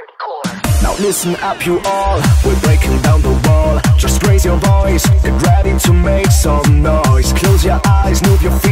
hardcore. Now listen up, you all. We're breaking down the wall. Just raise your voice. Get ready to make some noise. Close your eyes, move your feet.